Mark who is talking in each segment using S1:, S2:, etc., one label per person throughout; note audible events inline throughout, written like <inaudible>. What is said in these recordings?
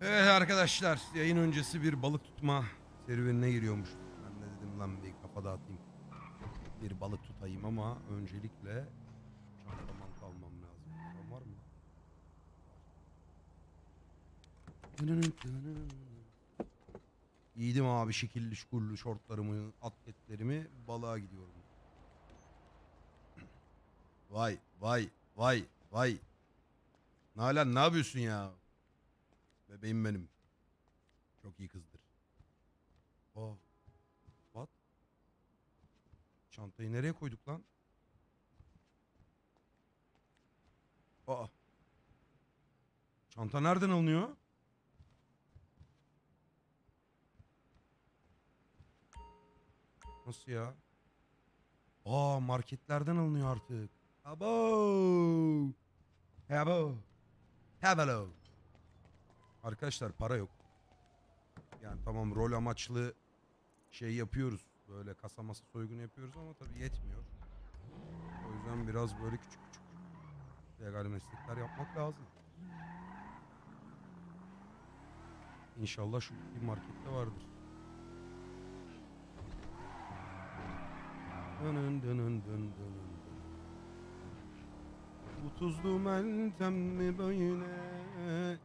S1: Evet arkadaşlar yayın öncesi bir balık tutma serüvenine giriyormuş. Ben de dedim lan bir kafa dağıtayım. Bir balık tutayım ama öncelikle çanta mantı almam lazım. Çantam var mı? Giydim abi şekilli şukurlu şortlarımı, atletlerimi balığa gidiyorum. Vay vay vay vay. Nalan ne yapıyorsun ya? Bebeğim benim. Çok iyi kızdır. Oh. What? Çantayı nereye koyduk lan? Aa. Çanta nereden alınıyor? Nasıl ya? Aa marketlerden alınıyor artık. Abo. Abo. Hello. Arkadaşlar para yok. Yani tamam rol amaçlı şey yapıyoruz. Böyle kasa masa soygunu yapıyoruz ama tabii yetmiyor. O yüzden biraz böyle küçük küçük legal meslekler yapmak lazım. İnşallah şu bir markette vardır. Dönün dönün dön dönün. Bu tuzlu meltem mi böyle?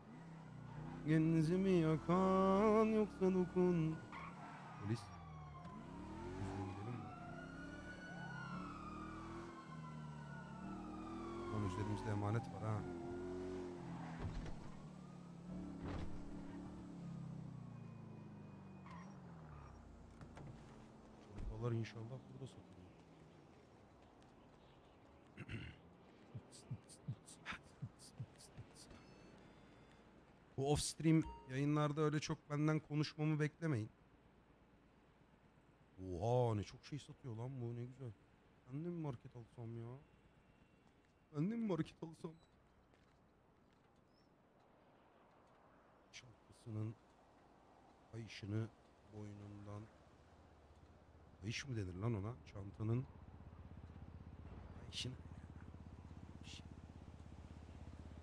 S1: Genzimi yakan yoksa dokun. Polis. Lan üzerimizde emanet var ha. Çantalar inşallah burada satılıyor. Bu off stream yayınlarda öyle çok benden konuşmamı beklemeyin. Oha ne çok şey satıyor lan bu ne güzel. Ben de mi market alsam ya? Ben de mi market alsam? Çantasının kayışını boynundan Kayış mı denir lan ona? Çantanın kayışını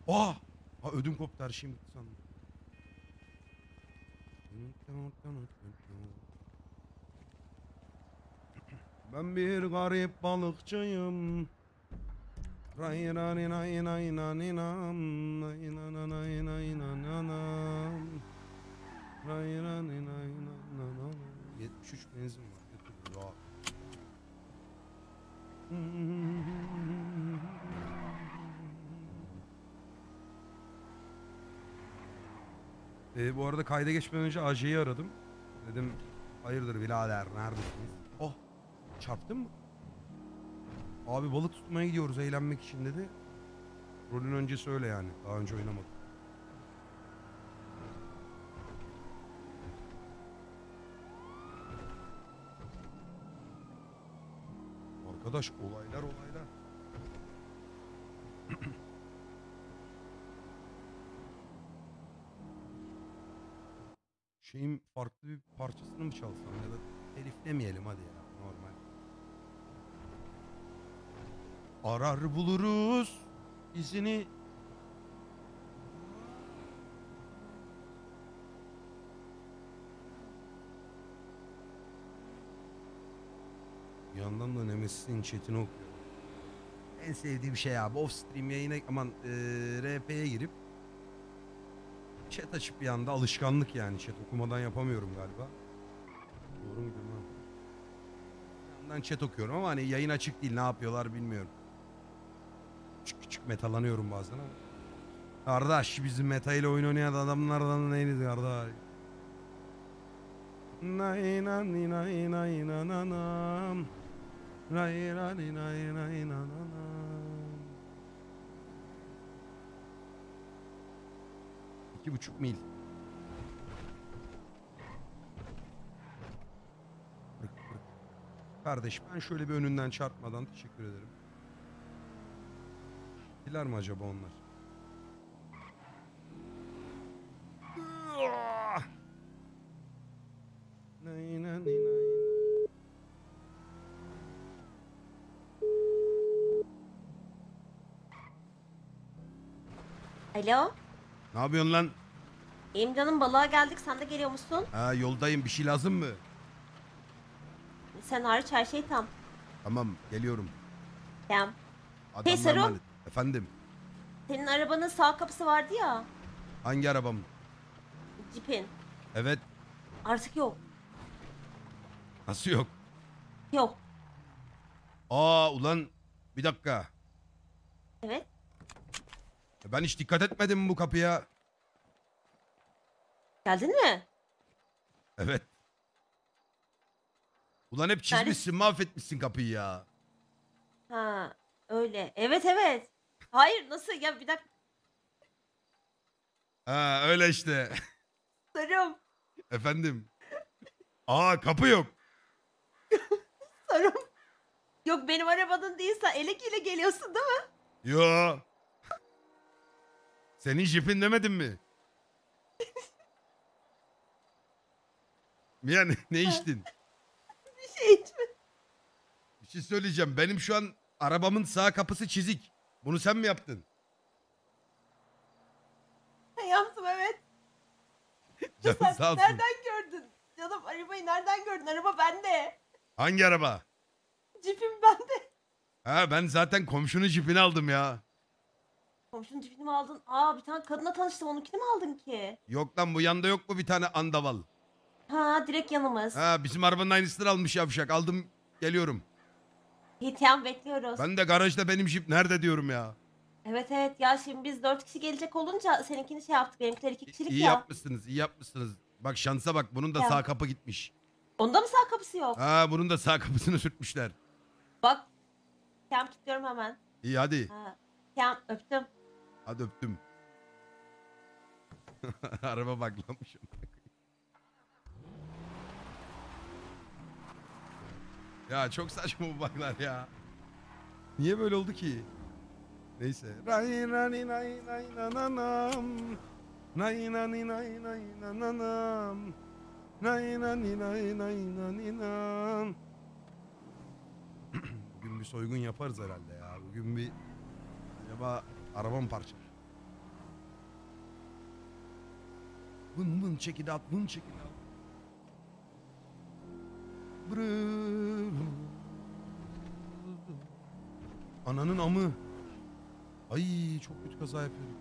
S1: Aa! Aa ödüm koptu her şeyim sandım. <coughs> Ben bir garip balıkçıyım. Ray ray ray ray nay nam. Nay na na nay nay na na nam. Ray ray nay nay na na na na. 73 benzin var. Rahat. Ee, bu arada kayda geçmeden önce AJ'yi aradım. Dedim hayırdır birader neredesiniz? Oh çarptın mı? Abi balık tutmaya gidiyoruz eğlenmek için dedi. Rolün öncesi öyle yani. Daha önce oynamadım. Arkadaş olaylar olaylar. <clears throat> Şeyin farklı bir parçasını mı çalsam ya da heriflemeyelim hadi ya normal. Arar buluruz izini. Bir yandan da Nemesis'in chatini okuyorum. En sevdiğim şey abi off stream yayına aman eee, RP'ye girip chat açıp bir anda alışkanlık yani chat okumadan yapamıyorum galiba. Doğru mu bilmem. Bir yandan chat okuyorum ama hani yayın açık değil ne yapıyorlar bilmiyorum. Küçük küçük metalanıyorum bazen ama. Kardeş bizim meta ile oyun oynayan adamlardan neyiniz kardeş? Nay nay nay nay na na nam. Ray ray nay nay na na İki buçuk mil. Kardeş ben şöyle bir önünden çarpmadan teşekkür ederim. Diler mi acaba onlar? Nay.
S2: Alo,
S1: Ne yapıyorsun lan?
S2: İyiyim canım balığa geldik. Sen de geliyor musun?
S1: Ha yoldayım bir şey lazım mı?
S2: Sen hariç her şey tam.
S1: Tamam geliyorum.
S2: Tamam.
S1: Adamlar
S2: Sero.
S1: emanet. Efendim
S2: Senin arabanın sağ kapısı vardı ya.
S1: hangi arabam?
S2: Cipin.
S1: Evet
S2: Artık yok.
S1: nasıl yok?
S2: Yok.
S1: Aa ulan bir dakika.
S2: Evet.
S1: Ben hiç dikkat etmedim bu kapıya.
S2: Geldin mi?
S1: Evet. Ulan hep çizmişsin mahvetmişsin kapıyı ya.
S2: Ha öyle. Evet evet. Hayır nasıl ya bir dakika.
S1: Ha öyle işte.
S2: Sarım.
S1: Efendim. Aa kapı yok. <laughs>
S2: Sarım. Yok benim arabanın değilse elek ile geliyorsun değil mi?
S1: Yo. Senin jipin demedim mi? <laughs> Mia ne, içtin? <laughs>
S2: Bir şey içme.
S1: Bir şey söyleyeceğim. Benim şu an arabamın sağ kapısı çizik. Bunu sen mi yaptın?
S2: Yaptım evet. <laughs>
S1: Canın
S2: Sen
S1: sağ olsun.
S2: nereden gördün? Canım arabayı nereden gördün? Araba bende.
S1: Hangi araba?
S2: Cipim bende.
S1: Ha ben zaten komşunun jipini aldım ya.
S2: Komşunun cipini mi aldın? Aa bir tane kadınla tanıştım. Onunkini mi aldın ki?
S1: Yok lan bu yanda yok mu bir tane andaval?
S2: Ha direkt yanımız.
S1: Ha bizim arabanın aynısını almış yavşak. Aldım geliyorum.
S2: Yiğityan bekliyoruz.
S1: Ben de garajda benim jip nerede diyorum ya.
S2: Evet evet ya şimdi biz dört kişi gelecek olunca seninkini şey yaptık. Benimkiler iki kişilik
S1: iyi
S2: ya.
S1: yapmışsınız iyi yapmışsınız. Bak şansa bak bunun da
S2: Ya.
S1: sağ kapı gitmiş.
S2: Onda mı sağ kapısı yok?
S1: Ha bunun da sağ kapısını sürtmüşler.
S2: Bak. Kem kilitliyorum hemen.
S1: İyi hadi.
S2: Ha. Kem öptüm.
S1: Hadi öptüm. <laughs> Araba baklamış. ya çok saçma bu baklar ya. Niye böyle oldu ki? Neyse. Ray rani nay nay nananam. Nay nani nay nay nananam. Nay nani nay nay naninam. <clears throat> Bugün bir soygun yaparız herhalde ya. Bugün bir acaba arabam check it out, vın check it out. Brrrr. Ananın amı. Ay çok kötü kaza yapıyordum.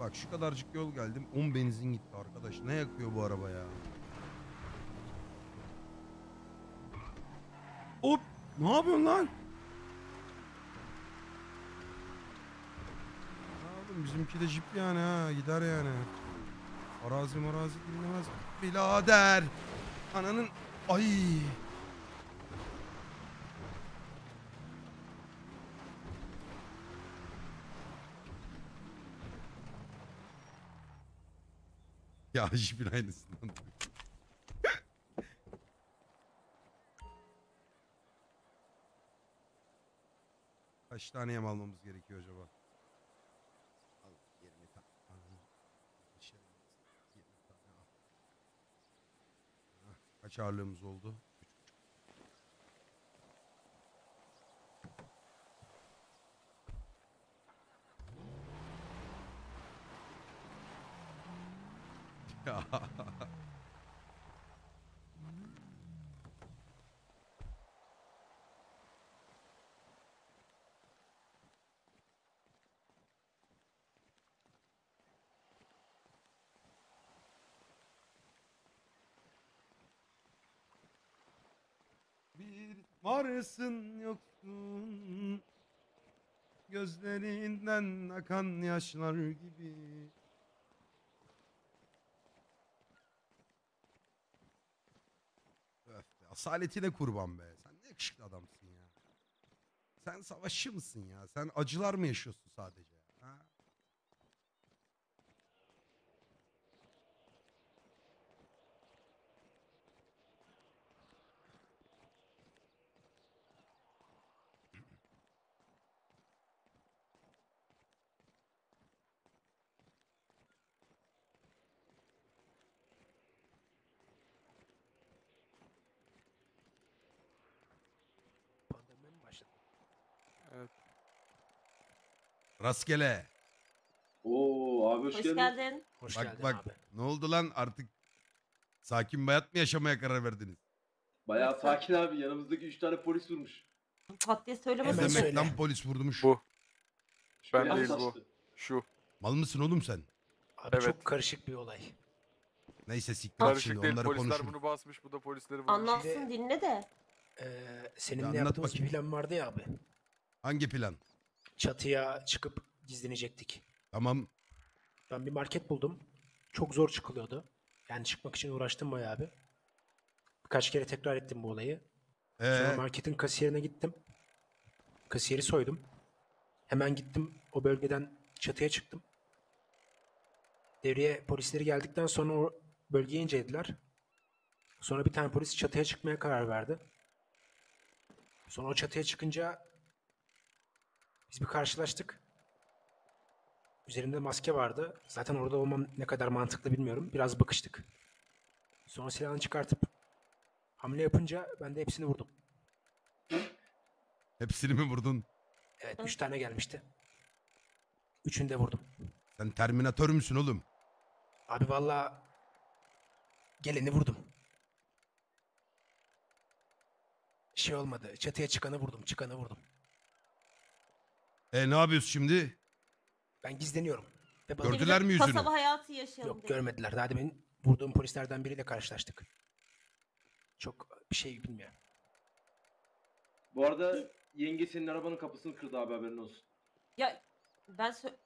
S1: Bak şu kadarcık yol geldim 10 benzin gitti arkadaş. Ne yakıyor bu araba ya? Hop! Ne yapıyorsun lan? Oğlum bizimki de jip yani ha gider yani. Arazi marazi dinlemez. Bilader. Ananın ay. Ya jipin aynısından. Kaç tane yem almamız gerekiyor acaba? Al 20 tane. İşe yaramaz. 20 tane al. Hah, Kaç ağırlığımız oldu? Üç buçuk. Ya. Bir varsın yoksun Gözlerinden akan yaşlar gibi Öf be, asaletine kurban be. Sen ne yakışıklı adamsın ya. Sen savaşçı mısın ya? Sen acılar mı yaşıyorsun sadece? Ha?
S3: Pandemi mi başladı? Evet.
S1: Rastgele.
S4: Oo abi hoş,
S2: Hoş
S4: geldin.
S2: geldin.
S5: Hoş
S1: bak
S5: geldin
S1: bak
S5: abi.
S1: ne oldu lan artık sakin bayat mı yaşamaya karar verdiniz?
S4: Bayağı sakin abi yanımızdaki 3 tane polis vurmuş.
S2: Pat diye
S1: Ne
S2: söylemesin.
S1: Demek
S5: söyle.
S1: lan polis vurmuş?
S3: Bu.
S4: Şu
S3: Ben değil bu. Şu.
S1: Mal mısın oğlum sen?
S5: Abi
S3: Evet.
S5: çok karışık bir olay.
S1: Neyse siktir
S3: Karışık
S1: şimdi
S3: değil.
S1: onları
S3: Polisler
S1: konuşuruz.
S3: bunu basmış. Bu da polisleri vurmuş.
S2: Anlatsın dinle de.
S5: Ee, seninle
S1: anlat
S5: yaptığımız bir
S1: bakayım.
S5: plan vardı ya abi.
S1: Hangi plan?
S5: Çatıya çıkıp gizlenecektik.
S1: Tamam.
S5: Ben bir market buldum. Çok zor çıkılıyordu. Yani çıkmak için uğraştım bayağı abi. Birkaç kere tekrar ettim bu olayı. Sonra
S1: Ee,
S5: marketin kasiyerine gittim. Kasiyeri soydum. Hemen gittim o bölgeden çatıya çıktım. Devreye polisleri geldikten sonra o bölgeyi incelediler. Sonra bir tane polis çatıya çıkmaya karar verdi. Sonra o çatıya çıkınca biz bir karşılaştık. Üzerimde maske vardı. Zaten orada olmam ne kadar mantıklı bilmiyorum. Biraz bakıştık. Sonra silahını çıkartıp hamle yapınca ben de hepsini vurdum.
S1: hepsini mi vurdun?
S5: Evet, üç tane gelmişti. Üçünü de vurdum.
S1: Sen terminatör müsün oğlum?
S5: Abi valla geleni vurdum. Şey olmadı. Çatıya çıkanı vurdum. Çıkanı vurdum.
S1: E ne yapıyorsun şimdi?
S5: Ben gizleniyorum. Ve bana-
S1: Gördüler mi yüzünü?
S2: Kasaba hayatı yaşayalım
S5: Yok
S2: dedi.
S5: görmediler. Daha demin vurduğum polislerden biriyle karşılaştık. Çok bir şey bilmiyor.
S4: Bu arada yenge senin arabanın kapısını kırdı abi haberin olsun.
S2: Ya ben sö-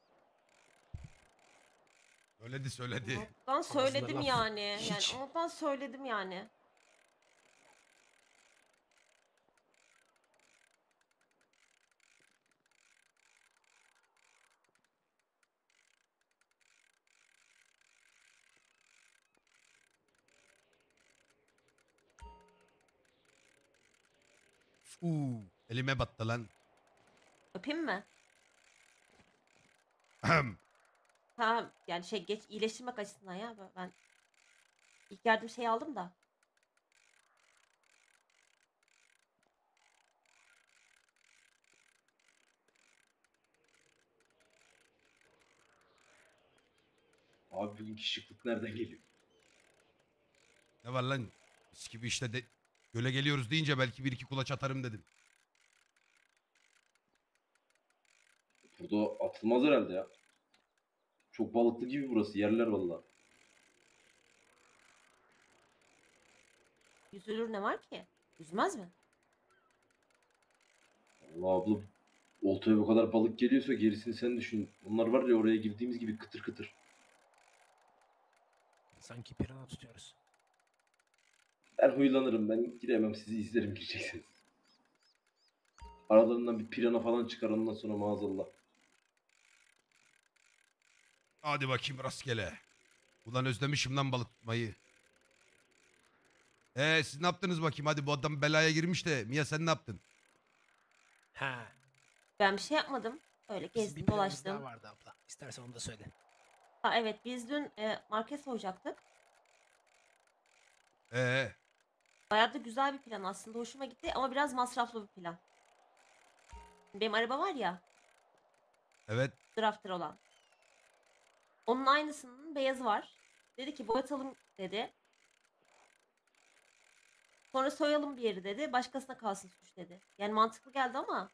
S1: Söyledi söyledi.
S2: Ondan söyledim
S5: laf
S2: yani.
S5: hiç.
S2: Yani ondan söyledim yani.
S1: Uuu elime battı lan.
S2: Öpeyim mi?
S1: Ahem.
S2: Ha yani şey geç iyileştirmek açısından ya ben ilk yardım şey aldım da.
S4: Abi bugünkü şıklık nereden geliyor?
S1: ne var lan? Mis gibi işte de göle geliyoruz deyince belki bir iki kulaç atarım dedim.
S4: Burada atılmaz herhalde ya. Çok balıklı gibi burası yerler valla.
S2: Yüzülür ne var ki? Yüzmez mi?
S4: Allah abla oltaya bu kadar balık geliyorsa gerisini sen düşün. Onlar var ya oraya girdiğimiz gibi kıtır kıtır.
S5: Sanki pirana tutuyoruz.
S4: Ben huylanırım ben giremem sizi izlerim gireceksiniz. Aralarından bir pirana falan çıkar ondan sonra maazallah.
S1: Hadi bakayım rastgele. Ulan özlemişim lan balık tutmayı. Ee siz ne yaptınız bakayım? Hadi bu adam belaya girmiş de. Mia sen ne yaptın?
S5: Ha.
S2: Ben bir şey yapmadım. Öyle
S5: bizim
S2: gezdim
S5: bir planımız daha
S2: dolaştım.
S5: vardı abla. İstersen onu da söyle.
S2: Ha evet biz dün e, market soyacaktık.
S1: Ee
S2: Bayağı da güzel bir plan aslında hoşuma gitti ama biraz masraflı bir plan. Benim araba var ya
S1: evet.
S2: drafter olan. Onun aynısının beyazı var. Dedi ki boyatalım dedi. Sonra soyalım bir yeri dedi. Başkasına kalsın suç dedi. Yani mantıklı geldi ama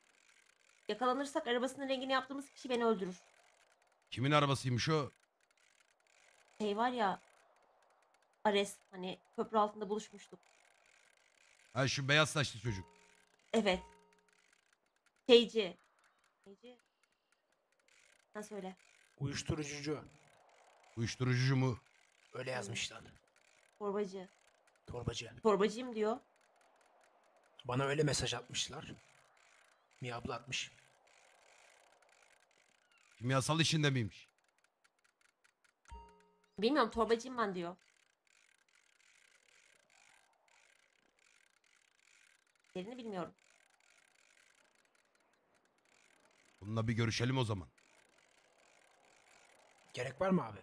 S2: yakalanırsak arabasının rengini yaptığımız kişi beni öldürür.
S1: Kimin arabasıymış o?
S2: Şey var ya Ares hani köprü altında buluşmuştuk.
S1: Ha şu beyaz saçlı çocuk.
S2: Evet. Şeyci. Şeyci. Sen söyle.
S5: Uyuşturucucu.
S1: Uyuşturucu mu?
S5: Öyle yazmışlar.
S2: Torbacı.
S5: Torbacı.
S2: Torbacıyım diyor.
S5: Bana öyle mesaj atmışlar. Mia abla atmış.
S1: Kimyasal işinde miymiş?
S2: Bilmiyorum torbacıyım ben diyor. yerini bilmiyorum.
S1: Bununla bir görüşelim o zaman.
S5: Gerek var mı abi?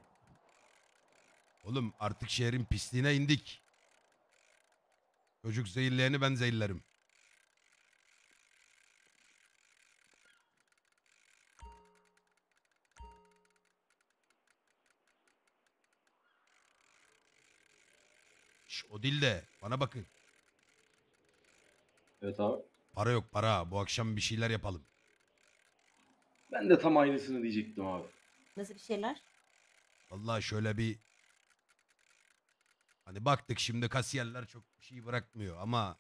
S1: Oğlum artık şehrin pisliğine indik. Çocuk zehirleyeni ben zehirlerim. Şş, o değil bana bakın.
S4: Evet abi.
S1: Para yok para. Bu akşam bir şeyler yapalım.
S4: Ben de tam aynısını diyecektim abi.
S2: Nasıl bir şeyler?
S1: Vallahi şöyle bir hani baktık şimdi kasiyerler çok bir şey bırakmıyor ama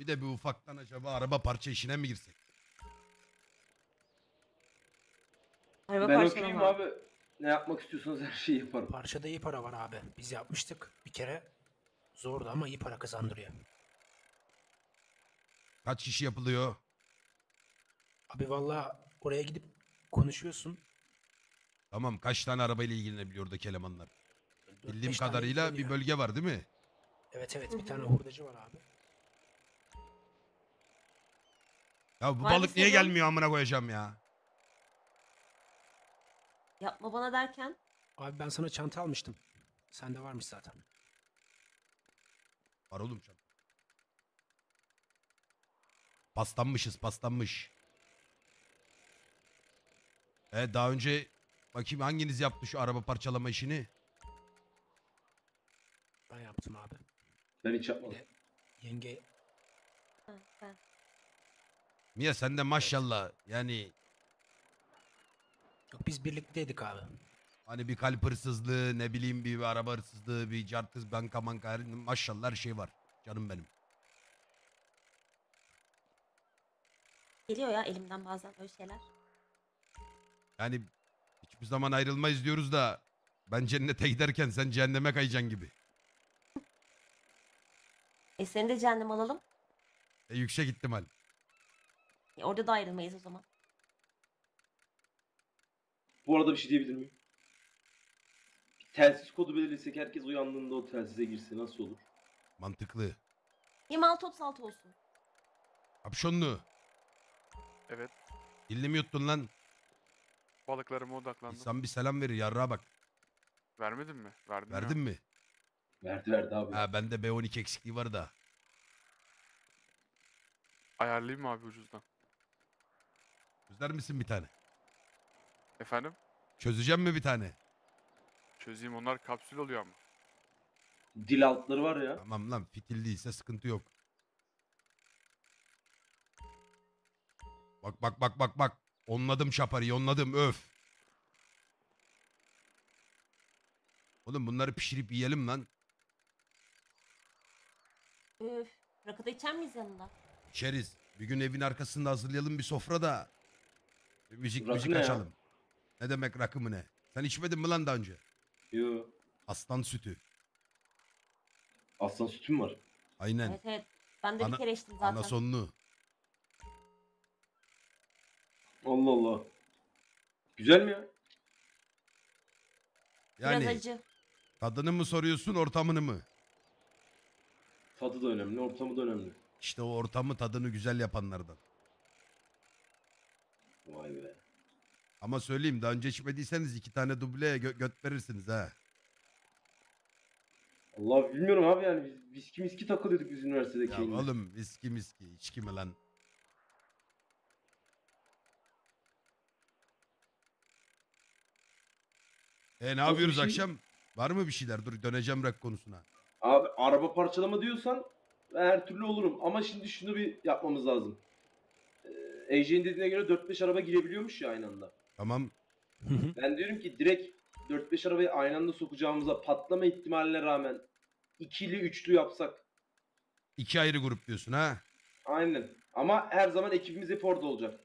S1: bir de bir ufaktan acaba araba parça işine mi girsek?
S2: Araba
S4: ben
S2: parçalama.
S4: okuyayım abi. Ne yapmak istiyorsanız her şeyi yaparım.
S5: Parçada iyi para var abi. Biz yapmıştık bir kere. Zordu ama iyi para kazandırıyor.
S1: Kaç kişi yapılıyor?
S5: Abi valla oraya gidip konuşuyorsun.
S1: Tamam kaç tane arabayla ilgilenebiliyor oradaki elemanlar?
S5: Dört,
S1: Bildiğim
S5: beş tane
S1: kadarıyla bir
S5: ilgileniyor.
S1: bölge var değil mi?
S5: Evet evet bir tane hurdacı var abi.
S1: Ya bu
S2: Var
S1: balık niye
S2: sorun.
S1: gelmiyor amına koyacağım ya?
S2: Yapma bana derken
S5: Abi ben sana çanta almıştım. Sende varmış zaten.
S1: Var oğlum çabuk. Paslanmışız paslanmış. Evet daha önce bakayım hanginiz yaptı şu araba parçalama işini?
S5: Ben yaptım abi.
S4: Ben hiç yapmadım.
S5: Yenge
S2: ha, ben.
S1: Mia sen de maşallah yani
S5: yok biz birlikteydik abi.
S1: hani bir kalp hırsızlığı ne bileyim bir, araba hırsızlığı bir cartız banka manka her- maşallah her şey var. Canım benim.
S2: Geliyor ya elimden bazen öyle şeyler.
S1: Yani hiçbir zaman ayrılmayız diyoruz da ben cennete giderken sen cehenneme kayacaksın gibi.
S2: E seni de cehennem alalım.
S1: E, yüksek ihtimal.
S2: E, orada da ayrılmayız o zaman.
S4: Bu arada bir şey diyebilir miyim? Bir telsiz kodu belirlesek herkes uyandığında o telsize girse nasıl olur?
S1: Mantıklı.
S2: 26-36 olsun.
S1: Kapşonlu.
S3: Evet.
S1: Dilini mi yuttun lan?
S3: Balıklarıma odaklandım.
S1: İnsan bir selam verir yarrağa bak.
S3: Vermedin mi? Verdim ya.
S1: Verdin mi?
S4: Verdi verdi abi.
S1: Ha bende B12 eksikliği var da.
S3: Ayarlayayım mı abi ucuzdan?
S1: Çözer misin bir tane?
S3: Efendim?
S1: Çözeceğim mi bir tane?
S3: Çözeyim onlar kapsül oluyor ama.
S4: Dil altları var ya.
S1: Tamam lan fitil değilse sıkıntı yok. Bak bak bak bak bak. Onladım şaparıyı onladım öf. Oğlum bunları pişirip yiyelim lan.
S2: Üf. Rakıda içer miyiz yanında?
S1: İçeriz. Bir gün evin arkasında hazırlayalım bir sofra da. Bir müzik
S4: Rakı
S1: müzik
S4: ne ya?
S1: açalım. Ne demek rakı mı ne? Sen içmedin mi lan daha önce?
S4: Yo.
S1: Aslan sütü.
S4: Aslan sütüm var.
S1: Aynen.
S2: Evet evet. Ben de
S1: Ana-
S2: bir kere içtim zaten.
S1: Anasonlu.
S4: Allah Allah. Güzel mi ya?
S2: Biraz
S1: Yani
S2: acı.
S1: tadını mı soruyorsun ortamını mı?
S4: Tadı da önemli, ortamı da önemli.
S1: İşte o ortamı tadını güzel yapanlardan.
S4: Vay be.
S1: Ama söyleyeyim daha önce içmediyseniz iki tane duble gö- göt verirsiniz ha.
S4: Allah bilmiyorum abi yani biz viski miski takılıyorduk biz üniversitedeki.
S1: Ya
S4: yayında.
S1: oğlum viski miski içki mi lan? E ne yapıyoruz
S4: şey?
S1: akşam? Var mı bir şeyler? Dur döneceğim rak konusuna.
S4: Abi araba parçalama diyorsan ben her türlü olurum. Ama şimdi şunu bir yapmamız lazım. Ee, dediğine göre 4-5 araba girebiliyormuş ya aynı anda.
S1: Tamam.
S4: Ben diyorum ki direkt 4-5 arabayı aynı anda sokacağımıza patlama ihtimaline rağmen ikili üçlü yapsak.
S1: İki ayrı grup diyorsun ha?
S4: Aynen. Ama her zaman ekibimiz hep orada olacak.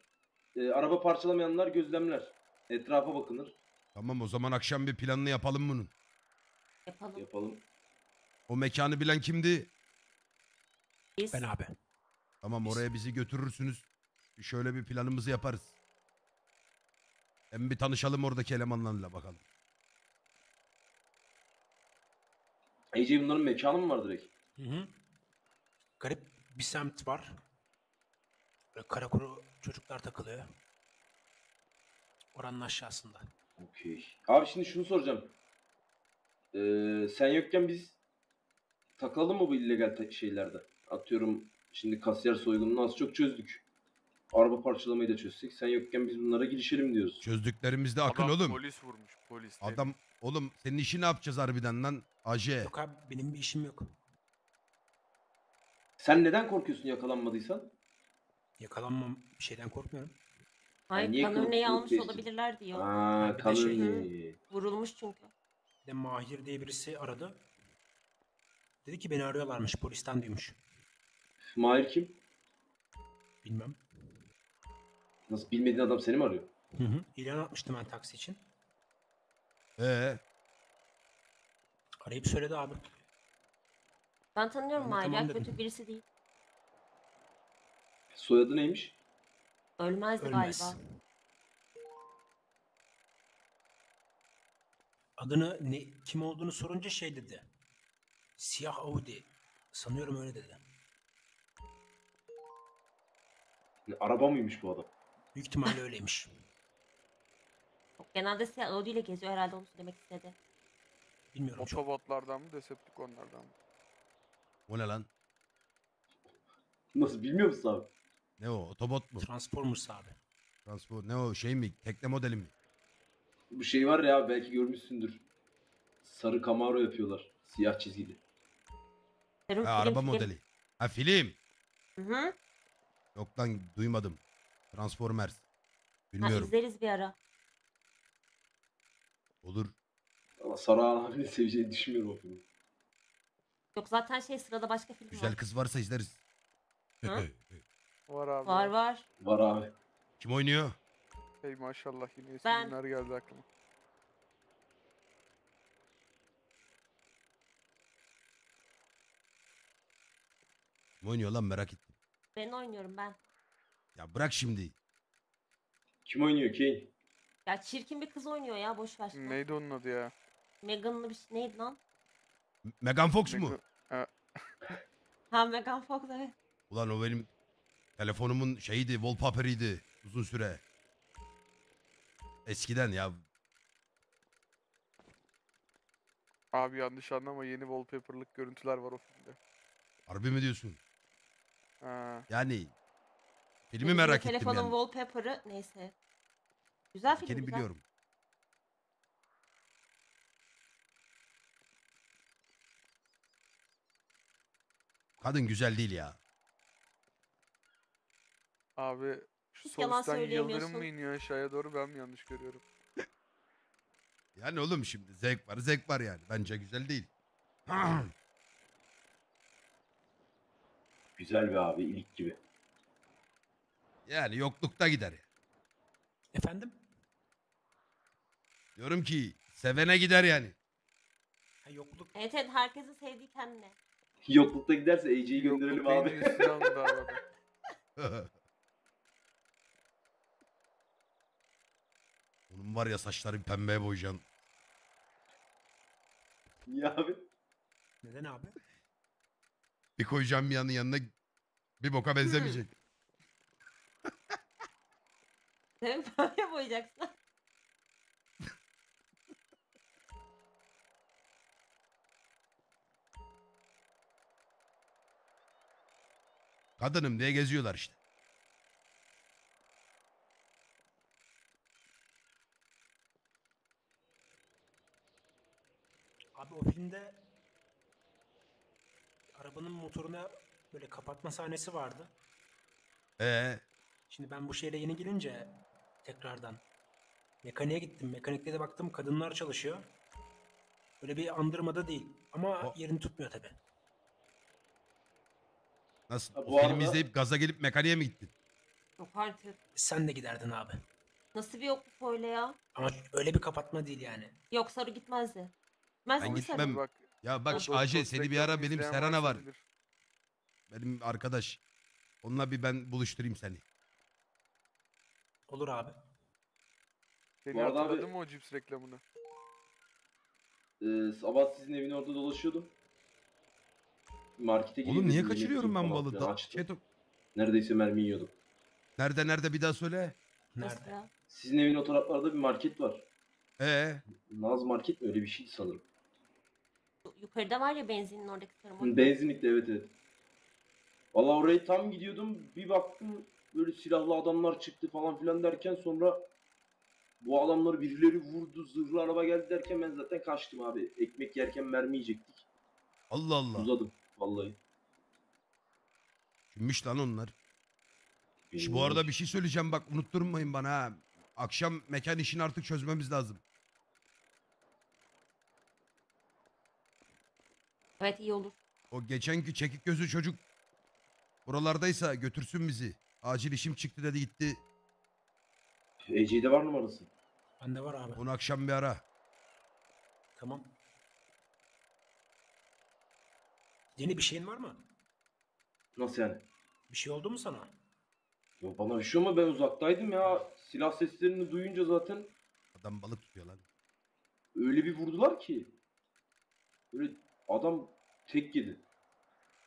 S4: Ee, araba parçalamayanlar gözlemler. Etrafa bakınır.
S1: Tamam o zaman akşam bir planını yapalım bunun.
S2: Yapalım.
S4: Yapalım.
S1: O mekanı bilen kimdi?
S2: Biz.
S5: Ben abi.
S1: Tamam oraya bizi götürürsünüz. Bir Şöyle bir planımızı yaparız. Hem bir tanışalım oradaki elemanlarla bakalım.
S4: AJ bunların mekanı mı var direkt?
S5: Hı hı. Garip bir semt var. Böyle kara kuru çocuklar takılıyor. Oranın aşağısında.
S4: Okey. Abi şimdi şunu soracağım. Ee, sen yokken biz takılalım mı bu illegal şeylerde? Atıyorum şimdi kasiyer soygununu az çok çözdük. Araba parçalamayı da çözsek. Sen yokken biz bunlara girişelim diyoruz.
S1: Çözdüklerimizde akıl
S3: Adam
S1: oğlum.
S3: polis vurmuş polis. değil.
S1: Adam oğlum senin işi ne yapacağız harbiden lan? AJ.
S5: Yok abi benim bir işim yok.
S4: Sen neden korkuyorsun yakalanmadıysan?
S5: Yakalanmam bir şeyden korkmuyorum.
S2: Hayır
S4: niye
S2: kan
S4: kılık
S2: örneği
S4: kılık
S2: almış
S4: değişti?
S2: olabilirler diyor.
S4: Aa,
S5: bir de
S4: kan
S5: şey-.
S2: Vurulmuş çünkü.
S5: Bir de Mahir diye birisi aradı. Dedi ki beni arıyorlarmış polisten duymuş.
S4: Mahir kim?
S5: Bilmem.
S4: Nasıl bilmediğin adam seni mi arıyor?
S5: Hı hı. İlan atmıştım ben taksi için.
S1: Ee,
S5: Arayıp söyledi abi.
S2: Ben tanıyorum
S5: Ben de
S2: Mahir.
S5: tamam dedim.
S2: Kötü birisi değil.
S4: Soyadı neymiş?
S2: Ölmezdi
S5: Ölmez.
S2: galiba.
S5: Adını ne kim olduğunu sorunca şey dedi. Siyah Audi. Sanıyorum öyle dedi.
S4: Ne, Araba mıymış bu adam?
S5: Büyük ihtimalle öyleymiş.
S2: Genelde siyah Audi ile geziyor herhalde onu söylemek istedi.
S5: Bilmiyorum çok.
S3: Otobotlardan mı Decepticonlardan mı?
S1: o ne lan?
S4: Nasıl bilmiyor musun abi?
S1: Ne o? Otobot mu?
S5: Transformers abi.
S1: Transport ne o? Şey mi? Tekne modeli mi?
S4: Bu şey var ya belki görmüşsündür. Sarı Camaro yapıyorlar. Siyah çizgili.
S1: Ha, araba
S2: film.
S1: modeli. Ha film.
S2: Hı hı.
S1: Yok lan duymadım. Transformers.
S2: Ha,
S1: Bilmiyorum.
S2: izleriz bir ara.
S1: Olur.
S4: Ama Saruhan abinin <laughs> seveceğini düşünmüyorum o filmi.
S2: Yok zaten şey sırada başka film
S1: Güzel
S2: var.
S1: kız varsa izleriz.
S2: Hı?
S3: Var abi.
S2: Var var.
S4: Var abi.
S1: Kim oynuyor?
S3: Hey maşallah yine
S2: Ben-
S3: günler geldi aklıma.
S1: Kim oynuyor lan merak ettim.
S2: Ben oynuyorum ben.
S1: Ya bırak şimdi.
S4: Kim oynuyor Kane?
S2: Ya çirkin bir kız oynuyor ya boş ver.
S3: Neydi onun adı ya?
S2: Megan'lı bir şey neydi lan?
S1: Megan Fox mu?
S3: Megan-
S2: Ha Megan Fox evet.
S1: Ulan o benim telefonumun şeyiydi, wallpaper'ıydı uzun süre. Eskiden ya.
S3: Abi yanlış anlama yeni wallpaper'lık görüntüler var o filmde.
S1: Harbi mi diyorsun?
S3: Ha.
S1: Yani filmi
S2: Benim
S1: merak ettim
S2: Telefonun
S1: yani.
S2: wallpaper'ı neyse. Güzel film güzel.
S1: biliyorum. Kadın güzel değil ya.
S3: Abi şu
S2: Hiç yalan
S3: yıldırım
S2: söyleyemiyorsun.
S3: mı iniyor aşağıya doğru ben mi yanlış görüyorum? <laughs>
S1: Yani oğlum şimdi zevk var zevk var yani. Bence güzel değil. <clears throat>
S4: Güzel bir abi ilk gibi.
S1: yani yoklukta gider. ya.
S5: Efendim?
S1: Diyorum ki sevene gider yani.
S5: Ha, yokluk.
S2: Evet evet herkesin sevdiği kendine.
S4: Yoklukta giderse AJ'yi gönderelim
S3: üstüne abi <laughs>
S1: Onun var ya saçları pembeye boyayacaksın.
S4: Niye abi?
S5: Neden abi?
S1: Bir koyacağım bir yanın yanına bir boka benzemeyecek. <laughs>
S2: Mi? Böyle boyayacaksın.
S1: Kadınım diye geziyorlar işte.
S5: Abi o filmde arabanın motoruna böyle kapatma sahnesi vardı.
S1: Ee,
S5: Şimdi ben bu şeyle yeni gelince tekrardan mekaniğe gittim. Mekanikte de baktım kadınlar çalışıyor. Öyle bir andırmada değil. Ama
S1: O-
S5: yerini tutmuyor tabi.
S1: nasıl?
S4: Ha,
S1: o
S4: bu
S1: filmi
S4: arada-
S1: izleyip gaza gelip mekaniğe mi gittin?
S2: Yok artık.
S5: Sen de giderdin abi.
S2: Nasıl bir yokluk öyle ya?
S5: Ama öyle bir kapatma değil yani.
S2: Yok sarı gitmezdi.
S1: Ben
S2: mi
S1: gitmem.
S3: Bak,
S1: Ya bak AC
S3: Doritos
S1: seni bir ara benim Serana var. Benim arkadaş. Onunla bir ben buluşturayım seni.
S5: Olur abi.
S3: Seni
S4: Bu arada abi-
S3: hatırladın mı o cips reklamını?
S4: Ee, sabah sizin evin orada dolaşıyordum. Markete
S1: Oğlum niye
S4: dedim, yemek
S1: kaçırıyorum
S4: yiyeyim
S1: ben
S4: falan
S1: balı?
S4: filan.
S1: Da,
S4: Açtım.
S1: Çeto-
S4: Neredeyse mermi yiyordum.
S1: Nerede nerede bir daha söyle.
S5: Nerede?
S4: Sizin evin o taraflarda bir market var.
S1: Ee,
S4: Naz Market mi öyle bir şeydi sanırım.
S2: Yukarıda var ya benzinin oradaki sarı.
S4: Benzinlikte evet evet. Valla oraya tam gidiyordum bir baktım böyle silahlı adamlar çıktı falan filan derken sonra bu adamları birileri vurdu zırhlı araba geldi derken ben zaten kaçtım abi. Ekmek yerken mermi yiyecektik.
S1: Allah Allah.
S4: Uzadım vallahi.
S1: Kimmiş lan onlar? Şu bu arada bir şey söyleyeceğim bak unutturmayın bana ha. Akşam mekan işini artık çözmemiz lazım.
S2: Evet iyi olur.
S1: O geçenki çekik gözü çocuk buralardaysa götürsün bizi. Acil işim çıktı dedi gitti.
S4: EC'de var numarası.
S5: Bende var abi.
S1: Onu akşam bir ara.
S5: Tamam. Yeni bir şeyin var mı?
S4: Nasıl yani?
S5: Bir şey oldu mu sana?
S4: Ya bana bir şey ama ben uzaktaydım ya. Silah seslerini duyunca zaten
S1: Adam balık tutuyor lan.
S4: öyle bir vurdular ki. Böyle adam tek yedi.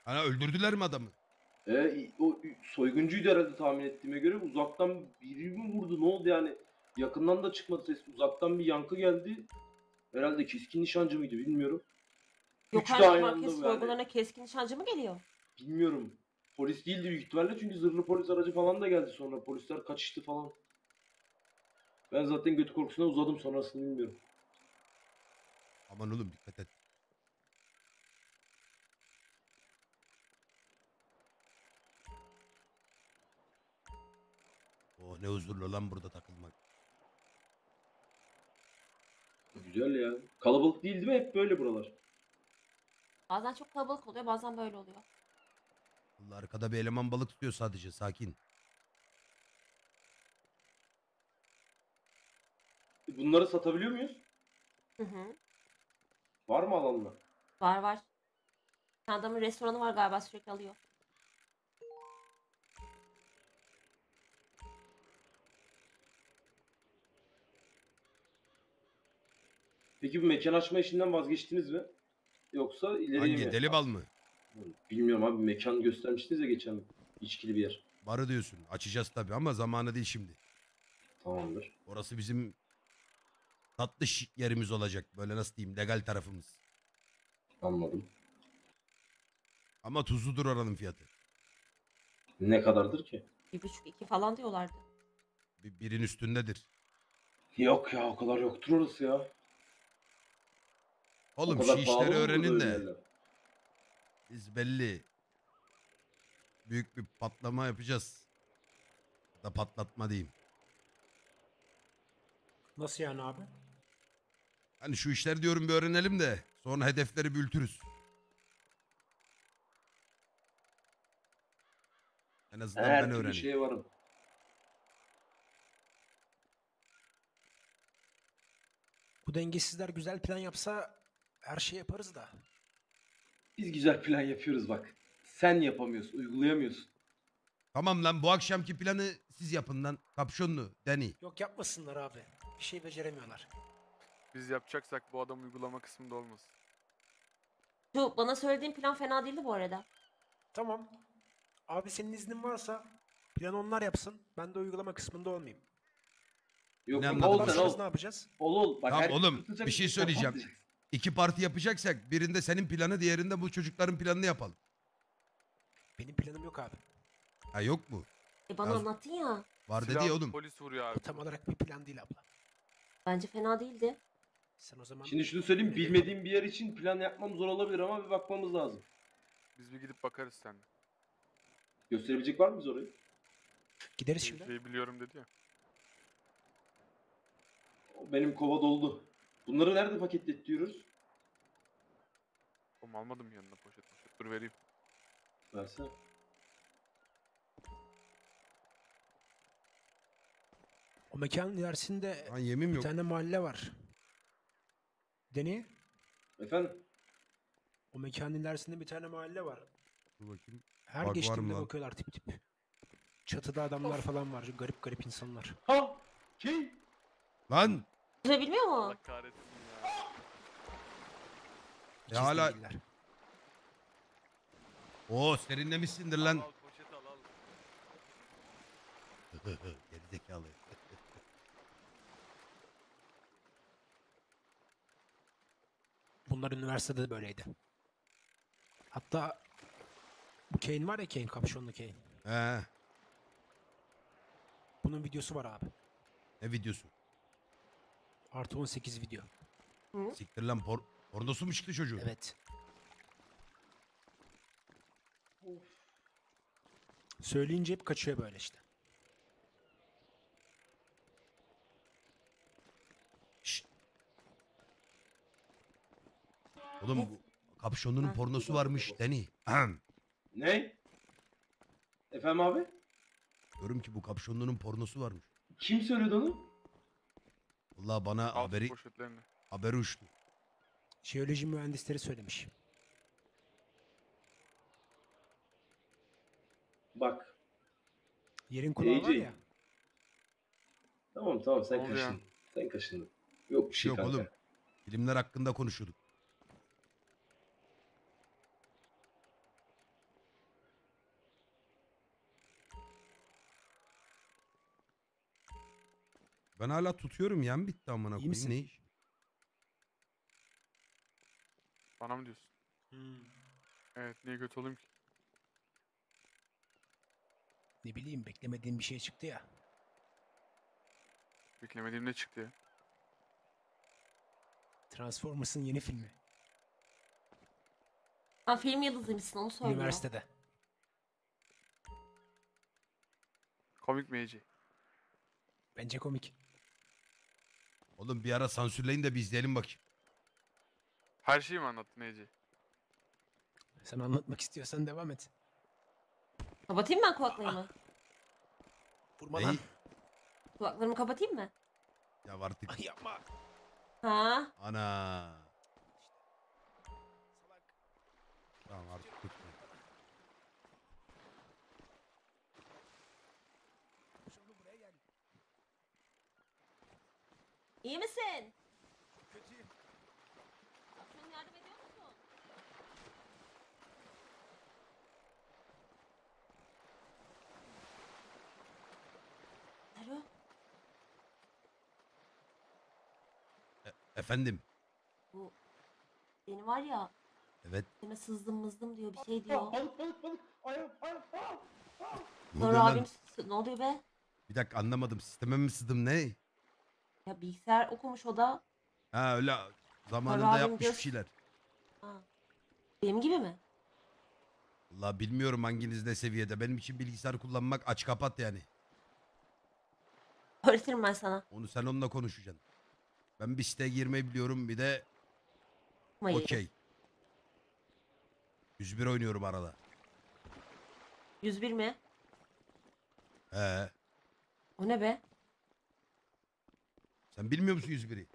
S1: Ana öldürdüler mi adamı?
S4: E, o soyguncuydu herhalde tahmin ettiğime göre. Uzaktan biri mi vurdu ne oldu yani? Yakından da çıkmadı ses. Uzaktan bir yankı geldi. Herhalde keskin nişancı mıydı bilmiyorum.
S2: Yok
S4: Üçü de aynı
S2: market
S4: anda yani.
S2: keskin nişancı mı geliyor?
S4: Bilmiyorum. Polis değildi büyük ihtimalle çünkü zırhlı polis aracı falan da geldi sonra. Polisler kaçıştı falan. Ben zaten götü korkusuna uzadım sonrasını bilmiyorum.
S1: Aman oğlum dikkat et. Ne huzurlu lan burada takılmak.
S4: Güzel ya. Kalabalık değil değil mi? Hep böyle buralar.
S2: Bazen çok kalabalık oluyor bazen böyle oluyor.
S1: Allah arkada bir eleman balık tutuyor sadece sakin.
S4: Bunları satabiliyor muyuz?
S2: Hı hı.
S4: Var mı alanla?
S2: Var var. Adamın restoranı var galiba sürekli alıyor.
S4: Peki bu mekan açma işinden vazgeçtiniz mi? Yoksa ileriye
S1: Hangi
S4: mi?
S1: deli bal mı?
S4: Bilmiyorum abi mekan göstermiştiniz ya geçen içkili bir yer.
S1: Barı diyorsun. Açacağız tabii ama zamanı değil şimdi.
S4: Tamamdır.
S1: Orası bizim tatlı şi- yerimiz olacak. Böyle nasıl diyeyim legal tarafımız.
S4: Anladım.
S1: Ama tuzludur oranın fiyatı.
S4: Ne kadardır ki?
S2: Bir buçuk iki falan diyorlardı.
S1: Bir, birin üstündedir.
S4: Yok ya o kadar yoktur orası ya.
S1: Oğlum şu işleri öğrenin de biz belli büyük bir patlama yapacağız. Da patlatma diyeyim.
S5: Nasıl yani abi?
S1: Hani şu işleri diyorum bir öğrenelim de sonra hedefleri büyütürüz. En azından
S4: Her
S1: ben
S4: türlü
S1: öğreneyim.
S4: şeye varım.
S5: Bu dengesizler güzel plan yapsa her şey yaparız da.
S4: Biz güzel plan yapıyoruz bak. Sen yapamıyorsun, uygulayamıyorsun.
S1: Tamam lan bu akşamki planı siz yapın lan. Kapşonlu, Dani.
S5: Yok yapmasınlar abi. Bir şey beceremiyorlar.
S3: Biz yapacaksak bu adam uygulama kısmında olmasın.
S2: Şu bana söylediğin plan fena değildi bu arada.
S5: Tamam. Abi senin iznin varsa plan onlar yapsın. Ben de uylama kısmında olmayayım.
S4: Yok
S1: Ne
S4: yok
S1: anladın?
S5: ne yapacağız?
S4: Ol ol. Bak,
S1: Tamam
S4: herkes
S1: oğlum, bir şey söyleyeceğim. İki parti yapacaksak birinde senin planı diğerinde bu çocukların planını yapalım.
S5: Benim planım yok abi.
S1: Ha yok mu?
S2: E bana
S1: Yaz-
S2: anlattın ya.
S1: Var dedi
S3: Silahlı
S1: ya oğlum.
S3: Polis vuruyor
S5: Bu
S3: abi.
S5: tam olarak bir plan değil abla.
S2: Bence fena değildi.
S5: Sen o zaman...
S4: Şimdi şunu söyleyeyim bilmediğim bir yer için plan yapmam zor olabilir ama bir bakmamız lazım.
S3: Biz bir gidip bakarız seninle.
S4: Gösterebilecek var mı biz orayı?
S5: Gideriz şimdi.
S3: Şeyi biliyorum dedi ya.
S4: Benim kova doldu. Bunları nerede paketlettiyoruz?
S3: Oğlum almadım yanına poşet poşet. Dur vereyim.
S4: Versene.
S5: O mekanın ilerisinde
S1: Lan yemin
S5: bir
S1: yok.
S5: tane mahalle var. Deni,
S4: Efendim?
S5: o mekanın ilerisinde bir tane mahalle var.
S1: Dur bakayım.
S5: Her
S1: Bak var mı
S5: geçtiğimde
S1: lan?
S5: bakıyorlar tip tip. Çatıda adamlar falan var. Garip garip insanlar.
S4: Ha! Şey!
S1: Lan
S2: Yüzme bilmiyor mu?
S3: Allah kahretsin ya.
S5: İkiz
S1: hala-
S5: değiller.
S1: o serinlemişsindir lan.
S3: Al, al poşet al al. <laughs>
S1: Gerizekalı.
S5: Bunlar üniversitede de böyleydi. Hatta bu Kane var ya Kane, kapşonlu Kane.
S1: He.
S5: Bunun videosu var abi.
S1: Ne videosu?
S5: Artı 18 video.
S1: Siktir lan por pornosu mu çıktı çocuğun?
S5: Evet. Söyleyince hep kaçıyor böyle işte.
S1: Şşt. Oğlum bu kapşonluğunun
S2: Ha.
S1: pornosu varmış Deni. Ahem.
S4: Ne? Efendim abi?
S1: Diyorum ki bu kapşonluğunun pornosu varmış.
S4: Kim söyledi onu?
S1: Vallahi bana
S3: Al
S1: haberi
S3: poşetlerini.
S1: haberi uçtu.
S5: Jeoloji mühendisleri söylemiş.
S4: Bak.
S5: Yerin kulağı var ya.
S4: Tamam tamam sen
S3: oluyor?
S4: kaşındın. Sen kaşındın. Yok bir şey
S1: Yok
S4: kanka.
S1: oğlum. Filmler hakkında konuşuyorduk. Ben hala tutuyorum yem bitti amına
S5: İyi
S1: koyayım
S5: misin?
S1: ne iş?
S3: Bana mı diyorsun? Evet niye kötü olayım ki?
S5: Ne bileyim beklemediğim bir şey çıktı ya.
S3: Beklemediğim ne çıktı ya?
S5: Transformers'ın yeni filmi.
S2: Ha film yıldızıymışsın onu söylüyor.
S5: Üniversitede.
S3: Komik mi Ece?
S5: Bence komik.
S1: Oğlum bir ara sansürleyin de bir izleyelim bakayım.
S3: Her şeyi mi anlattın Ece?
S5: Sen anlatmak istiyorsan devam et.
S2: Kapatayım ben kulaklarımı.
S5: Vurma
S1: Ney?
S5: lan.
S2: Kulaklarımı kapatayım mı?
S1: Ya artık
S5: Ay yapma.
S2: Ha?
S1: ana. Tamam artık tutma.
S2: İyi misin? Kötüyüm. Patron yardım ediyor musun? Alo,
S1: Efendim.
S2: bu beni var ya,
S1: Evet.
S2: deme sızdım mızdım diyor, bir şey diyor.
S4: Balık balık balık. Ayağım ayağım.
S1: Ne
S2: Sonra
S1: oluyor lan?
S2: abim, ne oluyor be?
S1: Bir dakika anlamadım. Sisteme mi sızdım ne?
S2: Ya bilgisayar okumuş o da.
S1: Ha öyle zamanında
S2: abim
S1: yapmış bir şeyler.
S2: Ha. Benim gibi mi?
S1: Valla bilmiyorum hanginiz ne seviyede. Benim için bilgisayar kullanmak aç kapat yani.
S2: Öğretirim ben sana.
S1: Onu sen onunla konuşacaksın. Ben bir siteye girmeyi biliyorum bir de okey. 101 oynuyorum arada.
S2: 101 mi?
S1: He.
S2: O ne be?
S1: Sen bilmiyor musun 101'i?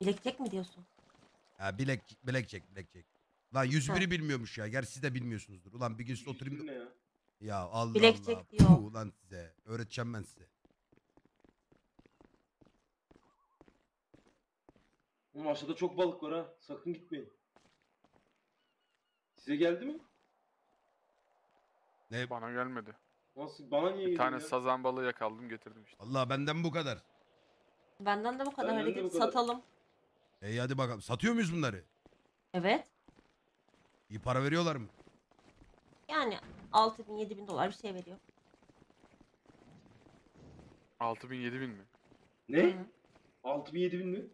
S2: Bilektek mi diyorsun?
S1: Ha bilek, bilekçek bilekçek. Lan 101'i bilmiyormuş ya. Gerçi siz de bilmiyorsunuzdur. Ulan bir gün size oturayım da...
S4: Ne ya?
S1: Ya Allah
S2: Bilekçek
S1: Allah.
S2: diyor.
S1: Puh Ulan size. Öğreteceğim ben size.
S4: Oğlum aşağıda çok balık var ha. Sakın gitmeyin. Size geldi mi?
S1: Ne?
S3: Bana gelmedi.
S4: Nasıl? Bana niye
S3: Bir
S4: geliyor
S3: tane
S4: ya?
S3: sazan balığı yakaladım getirdim işte.
S1: Allah benden bu kadar.
S2: Benden de bu kadar.
S4: Benden de
S2: Hadi git
S4: kadar.
S2: satalım.
S1: İyi hadi bakalım. Satıyor muyuz bunları?
S2: Evet.
S1: İyi para veriyorlar mı?
S2: Yani 6 bin 7 bin dolar bir şey veriyor.
S3: 6000 7000 mi?
S4: Ne?
S2: Hı.
S4: 6000 7000 mi?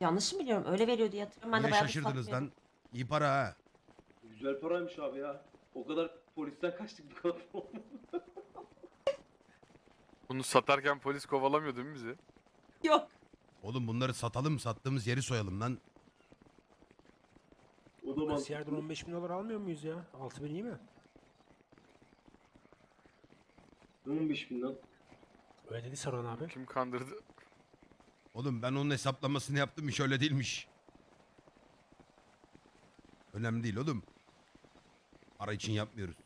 S2: Yanlış mı biliyorum? Öyle veriyor diye hatırlıyorum. Ben de
S1: Niye
S2: bayağı bir
S1: şaşırdınız
S2: satmıyorum.
S1: lan? İyi para ha.
S4: Güzel paraymış abi ya. O kadar polisten kaçtık bu kadar olmadı.
S3: Bunu satarken polis kovalamıyor değil mi bizi?
S2: Yok.
S1: Oğlum bunları satalım sattığımız yeri soyalım lan.
S4: O da mantıklı.
S5: Kasiyerden 15 bin dolar almıyor muyuz ya? 6 bin iyi mi?
S4: 15 bin lan.
S5: Öyle dedi Saran abi.
S3: Kim kandırdı?
S1: Oğlum ben onun hesaplamasını yaptım hiç öyle değilmiş. Önemli değil oğlum. Para için yapmıyoruz.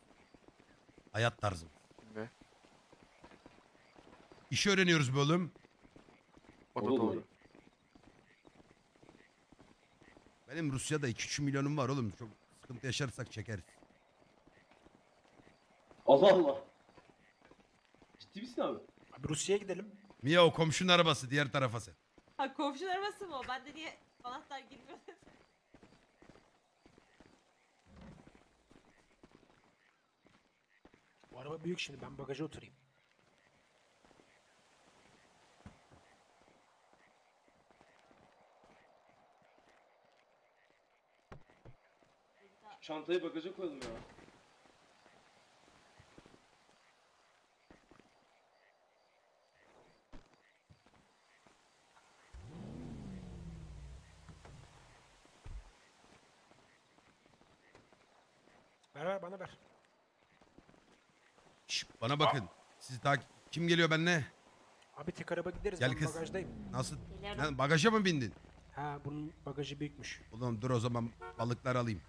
S1: Hayat tarzım.
S3: Ne?
S1: İş öğreniyoruz oğlum.
S3: O da doğru.
S1: Benim Rusya'da 2-3 milyonum var oğlum. Çok sıkıntı yaşarsak çekeriz.
S4: Allah Allah. Ciddi misin abi?
S5: Abi Rusya'ya gidelim.
S1: Mia o komşunun arabası diğer tarafa sen.
S2: Ha komşun arabası mı o? Ben de niye anahtar girmiyor
S5: Araba büyük şimdi ben bagaja oturayım.
S4: Çantayı bagaja koyalım ya.
S5: Ver ver bana ver.
S1: Şş, bana bakın. Sizi takip... Kim geliyor benimle?
S5: Abi tek araba gideriz
S1: Gel
S5: ben
S1: kız.
S5: bagajdayım.
S1: Nasıl? Lan bagaja mı bindin?
S5: Ha bunun bagajı büyükmüş.
S1: Ulan dur o zaman balıklar alayım.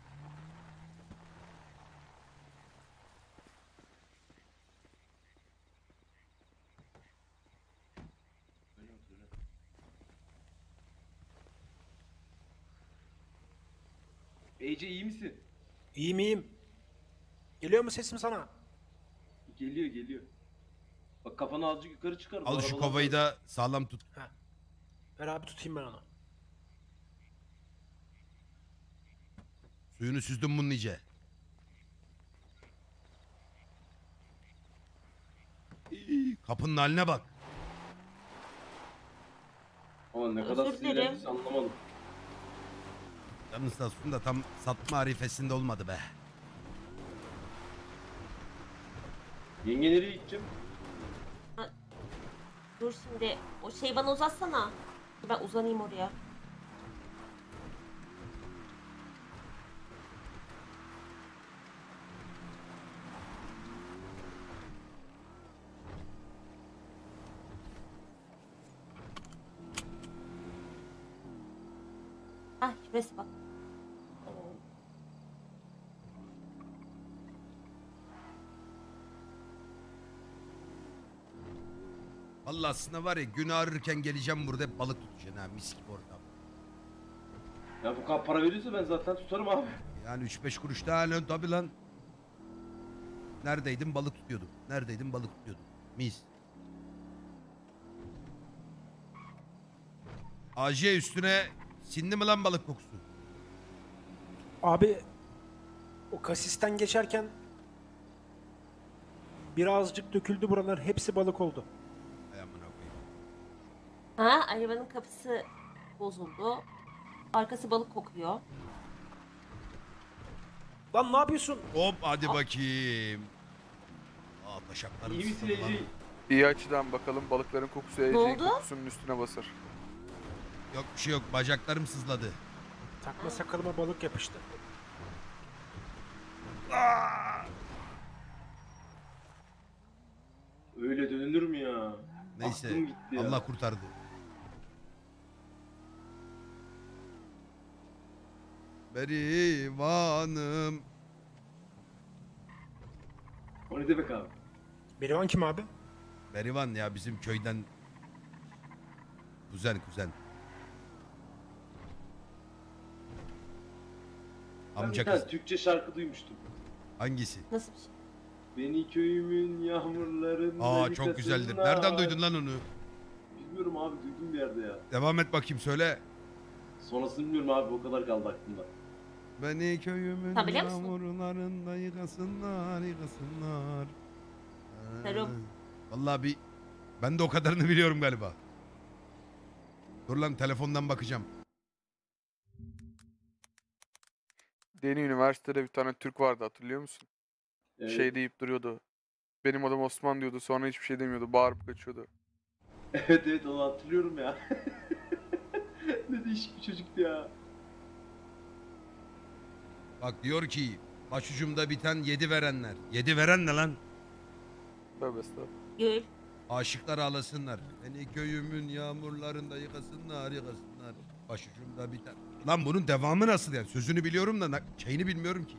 S4: Ece iyi misin?
S5: İyiyim iyiyim. Geliyor mu sesim sana?
S4: Geliyor geliyor. Bak kafanı azıcık yukarı çıkar. bu
S1: Al şu
S4: arabalar-
S1: kovayı da sağlam tut.
S5: Ver abi tutayım ben onu.
S1: Suyunu süzdüm bunun iyice. İy, Kapının haline bak.
S4: Ama ne kadar
S2: Özür dilerim.
S4: sinirlendiyse anlamadım.
S1: Canın sağ olsun da tam satma arifesinde olmadı be.
S4: Yenge nereye gideceğim?
S2: Dur şimdi o şeyi bana uzatsana. Ben uzanayım oraya. Ah şurası bak.
S1: Vallahi aslında var ya gün ağrırken geleceğim burada hep balık tutacaksın ha mis gibi ortam.
S4: Ya bu kadar para veriyorsa ben zaten tutarım abi.
S1: Yani 3-5 kuruş daha lan tabi lan. Neredeydim balık tutuyordum. Neredeydim balık tutuyordum. Mis. AJ üstüne sindi mi lan balık kokusu?
S5: Abi o kasisten geçerken birazcık döküldü buralar. Hepsi balık oldu.
S2: Ha arabanın kapısı bozuldu. Arkası balık kokuyor.
S5: Lan ne yapıyorsun?
S1: Hop hadi bakayım. Aa taşaklarım
S4: İyi misin
S1: sızladı lan.
S4: Ece?
S3: İyi açıdan bakalım balıkların kokusu Ece'nin
S2: oldu?
S3: kokusunun üstüne basar.
S1: Yok bir şey yok bacaklarım sızladı.
S5: Takma sakalıma balık yapıştı.
S4: Öyle dönülür mü ya?
S1: Neyse
S4: Aklım gitti ya.
S1: Allah kurtardı. Berivanım.
S4: O ne demek abi?
S5: Berivan kim abi?
S1: Berivan ya bizim köyden kuzen kuzen.
S4: Ben bir
S1: Amca
S4: tane
S1: kız.
S4: Türkçe şarkı duymuştum.
S1: Hangisi?
S2: Nasıl bir şey?
S4: Beni köyümün yağmurlarında
S1: Aa çok güzeldir. Nereden duydun lan onu?
S4: Bilmiyorum abi duydum bir yerde ya.
S1: Devam et bakayım söyle.
S4: Sonrasını bilmiyorum abi o kadar kaldı aklımda.
S1: Beni köyümün
S2: musun?
S1: yağmurlarında yıkasınlar yıkasınlar.
S2: Serum.
S1: Vallahi bir ben de o kadarını biliyorum galiba. Dur lan telefondan bakacağım.
S3: Deni Üniversitede bir tane Türk vardı hatırlıyor musun?
S4: Evet.
S3: Şey deyip duruyordu. Benim adım Osman diyordu sonra hiçbir şey demiyordu. Bağırıp kaçıyordu. <laughs>
S4: Evet evet onu hatırlıyorum ya. <laughs> ne değişik bir çocuktu ya.
S1: Bak diyor ki başucumda biten yedi verenler. Yedi veren ne lan?
S3: Tövbe estağfurullah.
S2: Gül.
S1: Aşıklar ağlasınlar. Beni köyümün yağmurlarında yıkasınlar yıkasınlar. Başucumda biten. Lan bunun devamı nasıl yani? Sözünü biliyorum da na- şeyini bilmiyorum ki.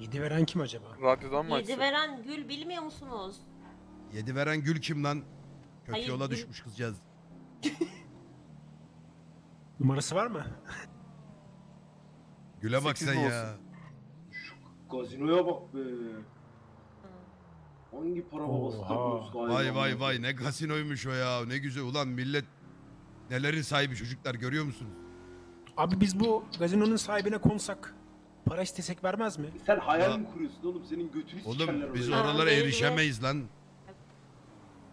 S5: Yedi veren kim acaba?
S3: Radyodan mı
S2: Yedi
S3: açsın?
S2: veren gül bilmiyor musunuz?
S1: Yedi veren gül kim lan? Kötü
S2: Hayır,
S1: yola
S2: gül-
S1: düşmüş kızcağız.
S5: Numarası var mı?
S1: Güle bak
S3: Sekiz
S1: sen
S3: mi
S1: ya.
S4: Gazinoya bak be. Hangi para babası
S5: Oha.
S4: takıyorsun?
S1: Vay vay vay ne kasinoymuş o ya. Ne güzel ulan millet nelerin sahibi çocuklar görüyor musunuz?
S5: Abi biz bu gazinonun sahibine konsak Para istesek vermez mi?
S4: Sen hayal
S1: Ya-
S4: mi kuruyorsun oğlum? Senin götünü sikerler
S1: Oğlum biz
S4: oraya.
S1: Oralara
S2: belli.
S1: erişemeyiz lan.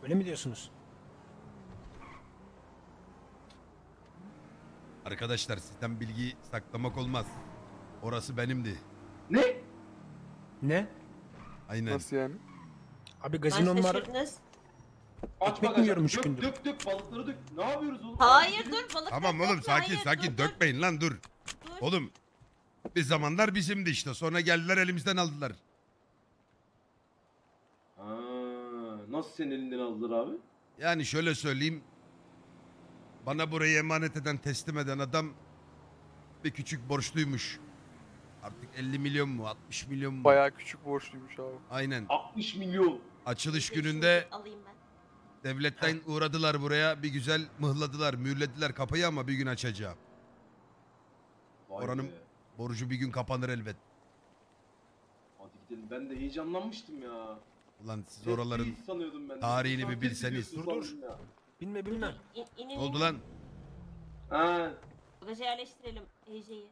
S5: Öyle mi diyorsunuz?
S1: Arkadaşlar sizden bilgi saklamak olmaz. Orası benimdi.
S4: Ne?
S5: Ne?
S1: Aynen.
S3: Nasıl yani?
S5: Abi gazinom var.
S4: Aç
S5: Ekmek yiyorum üç
S4: dök,
S5: gündür?
S4: Dök dök balıkları dök. Ne yapıyoruz oğlum?
S2: Hayır dur balık
S1: Tamam oğlum sakin
S2: hayır,
S1: sakin
S2: dur, dur,
S1: dökmeyin lan dur.
S2: dur.
S1: Oğlum bir zamanlar bizimdi işte sonra geldiler elimizden aldılar.
S4: Ha, nasıl senin elinden aldılar abi?
S1: Yani şöyle söyleyeyim. Bana burayı emanet eden teslim eden adam bir küçük borçluymuş. Artık 50 milyon mu 60 milyon mu?
S3: Bayağı küçük borçluymuş abi.
S1: Aynen.
S4: 60 milyon.
S1: Açılış gününde
S2: alayım ben.
S1: devletten uğradılar buraya bir güzel mıhladılar mühürlediler kapıyı ama bir gün açacağım.
S4: Vay
S1: Oranın-
S4: be.
S1: Borcu bir gün kapanır elbet.
S4: Hadi gidelim. Ben de heyecanlanmıştım ya.
S1: Ulan siz
S4: Test
S1: oraların
S4: sanıyordum ben de.
S1: tarihini
S4: Sen
S1: bir bilseniz.
S4: ediyorsun
S5: Dur, dur.
S4: sandım ya.
S5: Bilme bilme.
S2: İn,
S1: oldu lan?
S4: Ha,
S2: Bagaja yerleştirelim Ece'yi.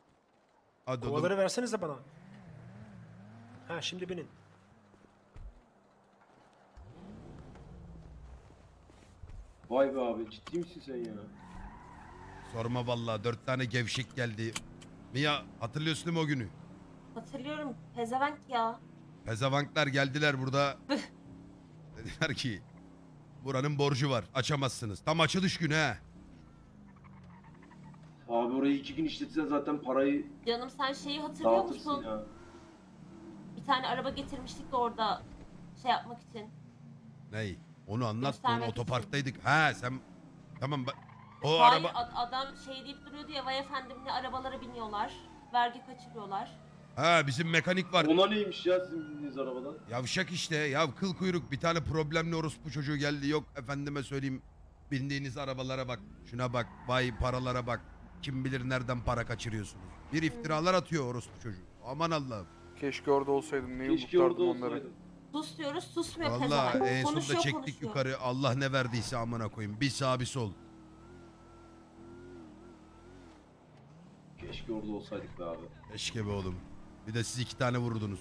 S1: Hadi oğlum.
S5: Kovaları versenize bana. Ha şimdi binin.
S4: vay be abi ciddi misin sen ya?
S1: Sorma vallahi dört tane gevşek geldi. Mia hatırlıyorsun değil mi o günü?
S2: Hatırlıyorum. Pezevenk ya.
S1: Pezavanklar geldiler burada. <laughs> Dediler ki buranın borcu var açamazsınız. Tam açılış günü he.
S4: Abi orayı iki gün işletsen zaten parayı
S2: Canım sen şeyi hatırlıyor
S4: dağıtırsın
S2: musun?
S4: ya.
S2: Bir tane araba getirmiştik de orada şey yapmak için.
S1: Ney? Onu anlat. Onu
S2: Göstermek için.
S1: otoparktaydık. Ha sen tamam ba- o
S2: Hayır
S1: araba
S2: ad- adam şey deyip duruyordu ya vay efendim ne arabalara biniyorlar. Vergi kaçırıyorlar.
S1: ha bizim mekanik var.
S4: Ona neymiş ya sizin bindiğiniz arabadan?
S1: Yavşak işte ya kıl kuyruk bir tane problemli orospu çocuğu geldi yok efendime söyleyeyim bindiğiniz arabalara bak şuna bak vay paralara bak kim bilir nereden para kaçırıyorsunuz bir iftiralar atıyor orospu çocuğu aman Allah'ım
S3: Keşke orada olsaydım. Neyi
S4: Keşke orada
S3: onları.
S4: olsaydın.
S2: Sus diyoruz susmuyor
S1: Valla
S2: pezevenk.
S1: en sonunda
S2: Konuşuyor,
S1: çektik
S2: konuşuyor.
S1: yukarı Allah ne verdiyse amına koyayım bir sağ bir sol
S4: Keşke orada olsaydık be abi.
S1: keşke be oğlum bir de siz iki tane vurdunuz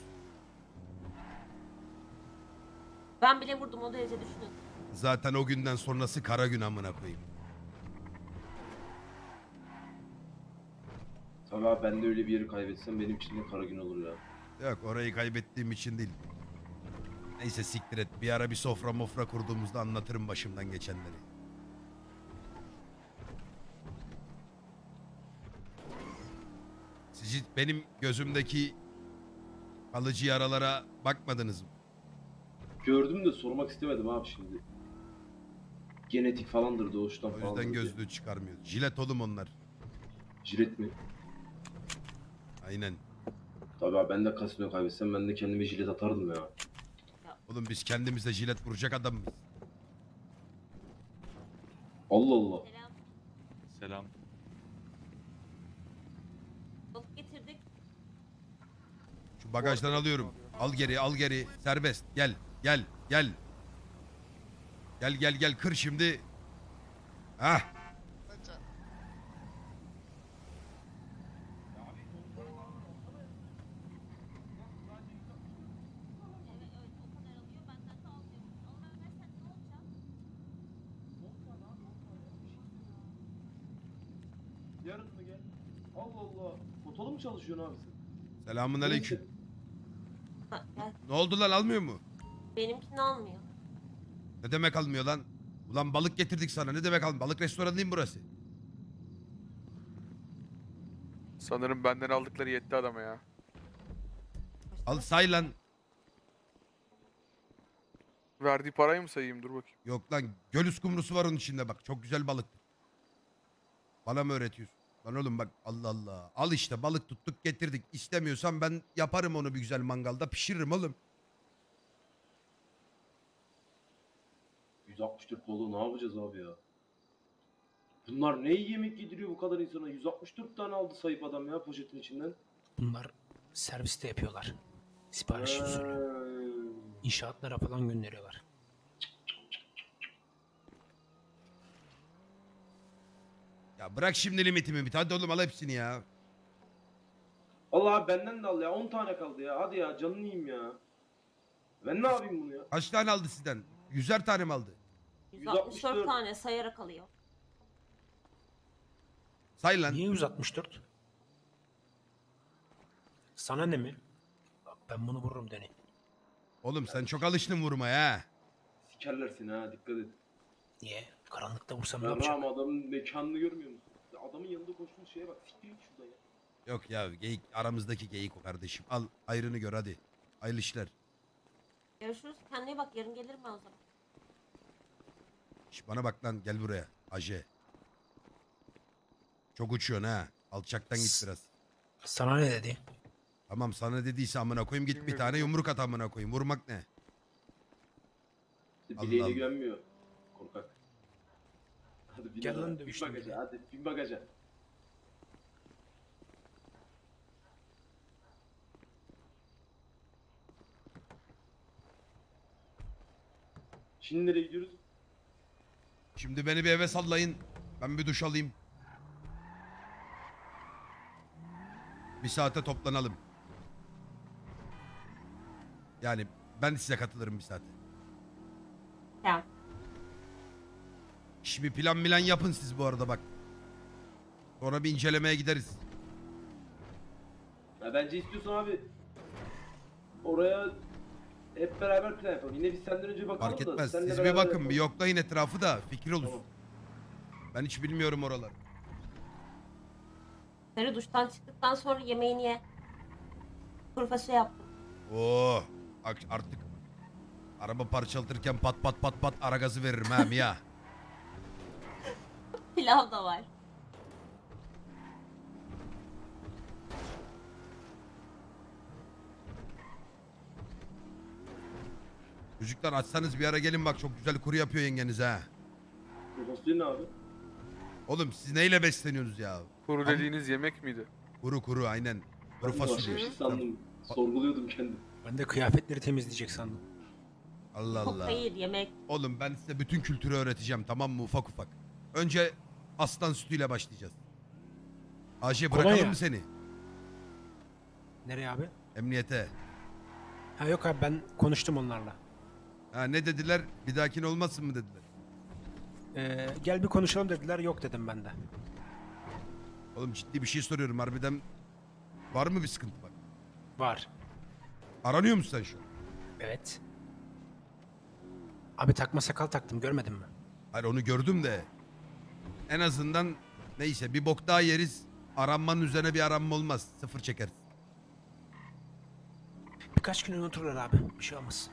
S2: Ben bile vurdum o derece düşünün.
S1: zaten o günden sonrası kara gün amına koyayım
S4: Tabii abi ben de öyle bir yeri kaybetsem benim için de kara gün olur ya.
S1: Yok orayı kaybettiğim için değil. Neyse siktir et. Bir ara bir sofra mofra kurduğumuzda anlatırım başımdan geçenleri. Siz hiç benim gözümdeki kalıcı yaralara bakmadınız mı?
S4: Gördüm de sormak istemedim abi şimdi. Genetik falandır doğuştan
S1: O
S4: falan.
S1: yüzden gözlüğü çıkarmıyor. Jilet oğlum onlar.
S4: Jilet mi?
S1: Aynen.
S4: Tabii abi ben de kasino kaybetsem ben de kendime jilet atardım ya.
S1: Oğlum biz kendimize jilet vuracak adam mıyız?
S4: Allah Allah.
S2: Selam.
S6: Selam.
S2: Balık getirdik.
S1: Şu bagajdan alıyorum. Al geri al geri. Serbest. Gel. Gel. Gel. Gel gel gel kır şimdi. Hah.
S2: Evet öyle o kadar alıyor benden de almıyor. Ama ben versen ne olacak?
S4: Yarın mı gel? Allah Allah. Sen?
S1: Selamun aleyküm.
S2: Ha, gel.
S1: Ne oldu lan almıyor mu?
S2: Benimkini almıyor.
S1: Ne demek almıyor lan? Ulan balık getirdik sana ne demek almıyor? Balık restoranı değil mi burası?
S3: Sanırım benden aldıkları yetti adama ya.
S1: Al say lan.
S3: Verdiği parayı mı sayayım? Dur bakayım.
S1: Yok lan göl uskumrusu var onun içinde bak. Çok güzel balık. Bana mı öğretiyorsun? Lan oğlum bak Allah Allah. Al işte balık tuttuk getirdik. İstemiyorsan ben yaparım onu bir güzel mangalda pişiririm oğlum.
S4: 164 balığı ne yapacağız abi ya? Bunlar ne yemek yediriyor bu kadar insana? 164 tane aldı sayıp adam ya poşetin içinden.
S5: Bunlar serviste yapıyorlar. Sipariş usulü. İnşaatlara falan gönderiyorlar.
S1: Ya bırak şimdi limitimi bit. Hadi oğlum al hepsini ya.
S4: Allah abi benden de al ya 10 tane kaldı ya. Hadi ya canını yiyeyim ya. Ben ne yapayım bunu ya?
S1: Kaç tane aldı sizden? Yüzer tane mi aldı?
S2: 164
S4: 164
S2: tane sayarak alıyor.
S1: Say lan.
S5: Niye 164? Sana ne mi? Bak ben bunu vururum Deni.
S1: Oğlum sen çok alıştın vurmaya ha.
S4: Sikerler seni ha dikkat et.
S5: Niye? Karanlıkta vursam ne
S4: Ya
S5: yapacağım?
S4: Ram adamın mekanını görmüyor musun? Ya adamın yanında koştuğun şeye bak. Siktir git şuradan ya.
S1: Yok ya geyik aramızdaki geyik o kardeşim. Al ayrını gör hadi. Hayırlı işler.
S2: Görüşürüz. Kendine iyi bak. Yarın gelirim ben o zaman.
S1: Şş, bana bak lan gel buraya. Aje. Çok uçuyorsun ha. Alçaktan git biraz.
S5: Sana ne dedi?
S1: Tamam sana dediyse amına koyayım git bir tane yumruk at amına koyayım. Vurmak ne?
S4: İşte
S1: Allah
S4: bileğine
S1: Allah.
S4: güvenmiyor. Korkak. Hadi bin
S5: Gel lan
S4: bin
S5: dövüştüm
S4: bagaja
S5: bile.
S4: hadi bin bagaja. Şimdi nereye gidiyoruz?
S1: Şimdi beni bir eve sallayın. Ben bir duş alayım. Bir saate toplanalım. Yani ben size katılırım bir saate.
S2: Tamam.
S1: Şimdi plan milan yapın siz bu arada bak. Sonra bir incelemeye gideriz.
S4: Ya bence istiyorsan abi oraya hep beraber plan yapalım. Yine biz senden önce bakalım
S1: Fark
S4: da.
S1: etmez.
S4: seninle
S1: Siz bir
S4: beraber
S1: bakın
S4: yapalım.
S1: bir yoklayın etrafı da fikir olur.
S4: Tamam.
S1: Ben hiç bilmiyorum oraları.
S2: Sarı duştan çıktıktan sonra yemeğini ye. Kuru fasulye yaptım.
S1: Oo, ak- artık araba parçalatırken pat pat pat pat ara gazı veririm ha Mia. <laughs>
S2: Pilav da var.
S1: Çocuklar açsanız bir ara gelin bak çok güzel kuru yapıyor yengeniz ha.
S4: Fasulye ne abi?
S1: Oğlum siz neyle besleniyorsunuz ya?
S3: Kuru
S1: Am-
S3: dediğiniz yemek miydi?
S1: Kuru kuru aynen. Kuru
S4: Ben de başka
S1: fasulye.
S4: şey sandım. Sorguluyordum kendim.
S5: Ben de kıyafetleri temizleyecek sandım.
S1: Allah
S2: Çok
S1: Allah.
S2: hayır yemek.
S1: Oğlum ben size bütün kültürü öğreteceğim tamam mı ufak ufak. Önce aslan sütüyle başlayacağız. Ayşe bırakalım mı seni?
S5: Nereye abi?
S1: Emniyete.
S5: Ha yok abi ben konuştum onlarla.
S1: Ha ne dediler? Bir dahakine olmasın mı dediler.
S5: Ee, gel bir konuşalım dediler. Yok dedim ben de.
S1: Oğlum ciddi bir şey soruyorum harbiden. Var mı bir sıkıntı bak?
S5: Var.
S1: Aranıyor musun sen şu an?
S5: Evet. Abi takma sakal taktım görmedin mi?
S1: Hayır onu gördüm de. En azından neyse bir bok daha yeriz. Aranmanın üzerine bir aranma olmaz. Sıfır çekeriz.
S5: Birkaç gün unuturlar abi. Bir şey olmaz.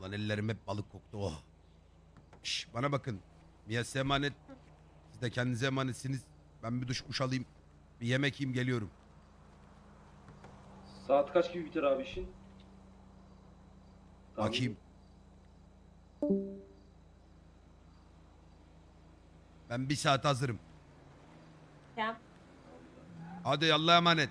S1: Ulan ellerim hep balık koktu oh. Şş, bana bakın. Mia size emanet. Siz de kendinize emanetsiniz. Ben bir duş kuş alayım. Bir yemek yiyeyim geliyorum.
S4: Saat kaç gibi biter abi işin? Tahmin-
S1: Bakayım. Ben bir saat hazırım.
S2: Tamam.
S1: Hadi Allah'a emanet.